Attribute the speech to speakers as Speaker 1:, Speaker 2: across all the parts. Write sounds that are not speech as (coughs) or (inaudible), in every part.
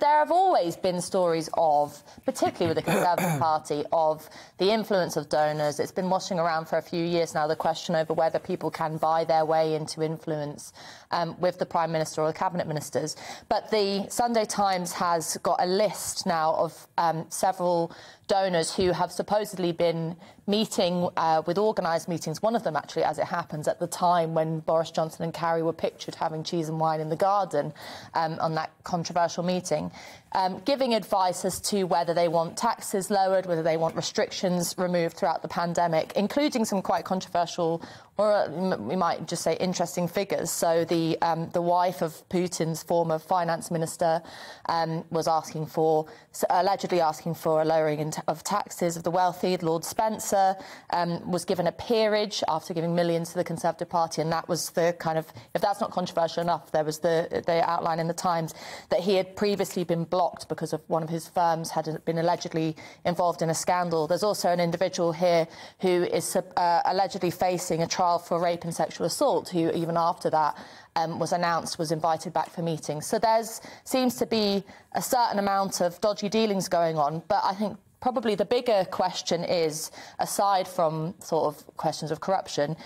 Speaker 1: there have always been stories of, particularly with the Conservative (coughs) Party, of the influence of donors. It's been washing around for a few years now, the question over whether people can buy their way into influence um, with the Prime Minister or the Cabinet Ministers. But the Sunday Times has got a list now of um, several donors who have supposedly been meeting uh, with organised meetings, one of them actually, as it happens, at the time when Boris Johnson and Carrie were pictured having cheese and wine in the garden um, on that controversial meeting, um, giving advice as to whether they want taxes lowered, whether they want restrictions removed throughout the pandemic, including some quite controversial or uh, we might just say interesting figures. So the um, the wife of Putin's former finance minister um, was asking for allegedly asking for a lowering of taxes of the wealthy. Lord Spencer um, was given a peerage after giving millions to the Conservative Party, and that was the kind of if that's not controversial enough, there was the the outline in the Times that he had previously been blocked because of one of his firms had been allegedly involved in a scandal. There's also an individual here who is uh, allegedly facing a trial trial for rape and sexual assault, who even after that um, was announced was invited back for meetings. So there seems to be a certain amount of dodgy dealings going on, but I think probably the bigger question is, aside from sort of questions of corruption,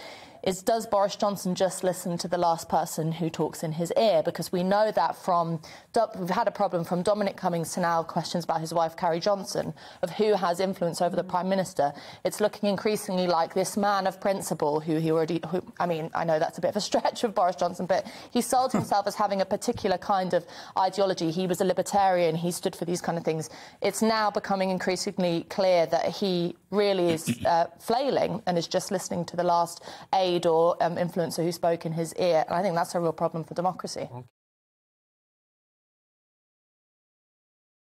Speaker 1: is does Boris Johnson just listen to the last person who talks in his ear? Because we know that from we've had a problem from Dominic Cummings to now questions about his wife Carrie Johnson of who has influence over the Prime Minister. It's looking increasingly like this man of principle who he already. Who, I mean, I know that's a bit of a (laughs) stretch of Boris Johnson, but he sold himself as having a particular kind of ideology. He was a libertarian. He stood for these kind of things. It's now becoming increasingly clear that he really is uh, flailing and is just listening to the last aide or um, influencer who spoke in his ear. And I think that's a real problem for democracy.